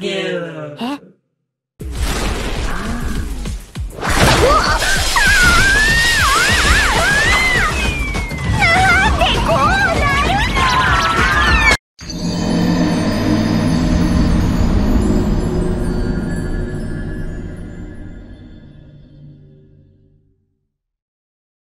Give.